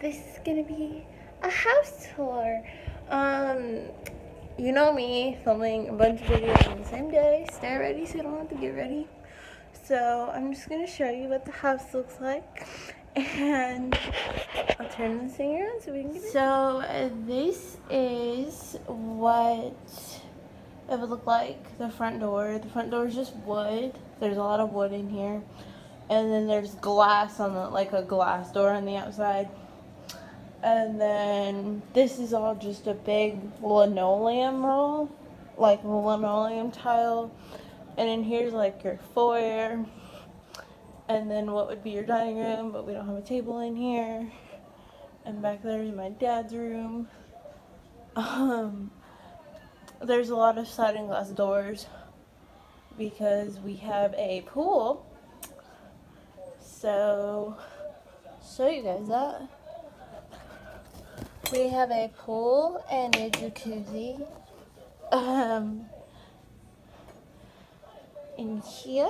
this is gonna be a house tour. Um, you know me, filming a bunch of videos on the same day. Stay ready so you don't have to get ready. So I'm just gonna show you what the house looks like. And I'll turn this thing around so we can get So uh, this is what it would look like, the front door. The front door is just wood. There's a lot of wood in here. And then there's glass on the, like a glass door on the outside. And then this is all just a big linoleum roll, like linoleum tile. And then here's like your foyer. And then what would be your dining room, but we don't have a table in here. And back there is my dad's room. Um, there's a lot of sliding glass doors because we have a pool. So, show you guys that. We have a pool and a jacuzzi. Um, in here,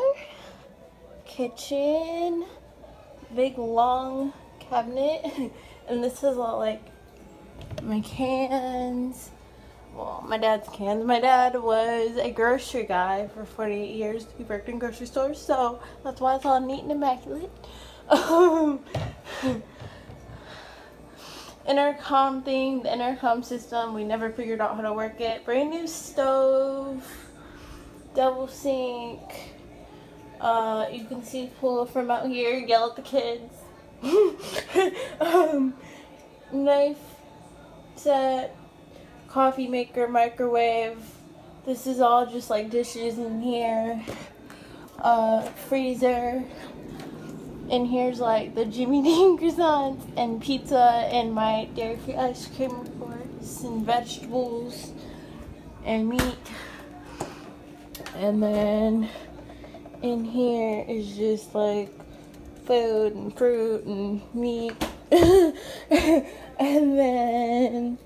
kitchen, big long cabinet, and this is all like my cans. Well, my dad's cans. My dad was a grocery guy for 48 years. He worked in grocery stores, so that's why it's all neat and immaculate. Um, intercom thing, the intercom system, we never figured out how to work it. Brand new stove, double sink. Uh, you can see the pool from out here, yell at the kids. um, knife set, coffee maker, microwave. This is all just like dishes in here. Uh, freezer, and here's like the Jimmy Dean croissants and pizza and my dairy free ice cream, of course, and vegetables and meat. And then in here is just like food and fruit and meat. and then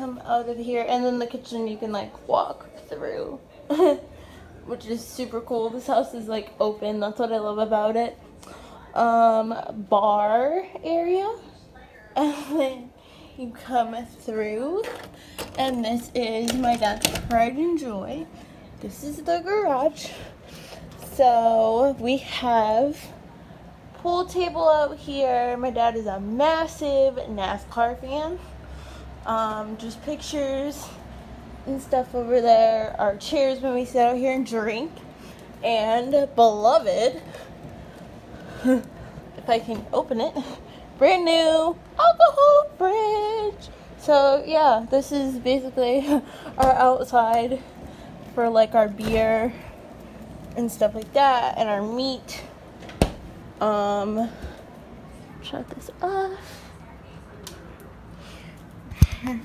come out of here. And then the kitchen you can like walk through. which is super cool. This house is like open. That's what I love about it. Um, bar area. And then you come through. And this is my dad's pride and joy. This is the garage. So we have pool table out here. My dad is a massive NASCAR fan. Um, just pictures and stuff over there, our chairs when we sit out here and drink, and beloved, if I can open it, brand new alcohol fridge. So yeah, this is basically our outside for like our beer and stuff like that, and our meat. Um, shut this off.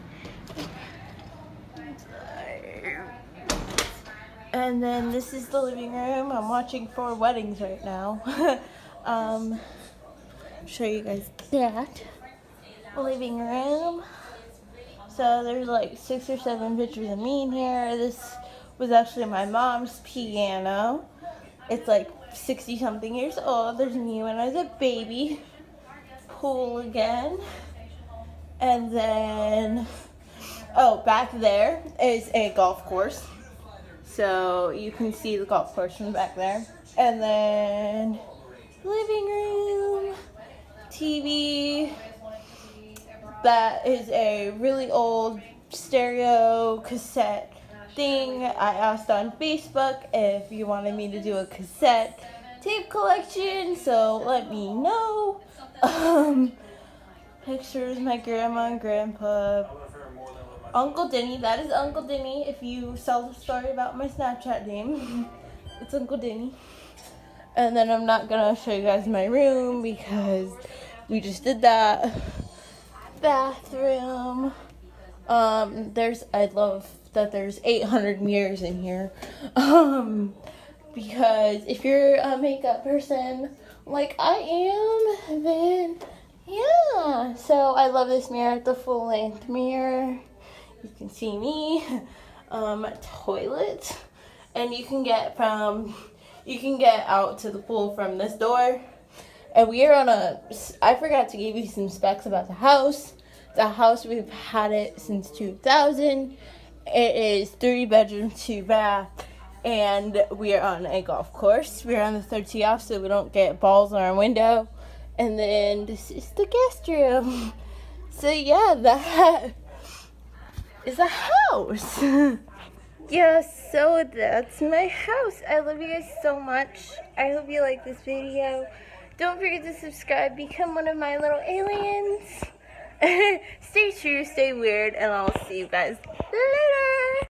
And then this is the living room. I'm watching four weddings right now. um, show you guys that. Living room. So there's like six or seven pictures of me in here. This was actually my mom's piano. It's like 60 something years old. There's me when I was a baby. Pool again. And then, oh, back there is a golf course. So you can see the golf course from back there. And then living room, TV. That is a really old stereo cassette thing. I asked on Facebook if you wanted me to do a cassette tape collection, so let me know. Um, pictures my grandma and grandpa Uncle Denny. That is Uncle Denny. If you saw the story about my Snapchat name, it's Uncle Denny. And then I'm not gonna show you guys my room because we just did that. Bathroom. Um, there's, I love that there's 800 mirrors in here. Um, because if you're a makeup person like I am, then yeah. So I love this mirror, the full length mirror you can see me, um, toilet, and you can get from, you can get out to the pool from this door, And we are on a, I forgot to give you some specs about the house. The house, we've had it since 2000. It is three bedroom, two bath. And we are on a golf course. We're on the third tee off so we don't get balls on our window. And then this is the guest room. So yeah, that is a house. yeah, so that's my house. I love you guys so much. I hope you like this video. Don't forget to subscribe, become one of my little aliens. stay true, stay weird, and I'll see you guys later.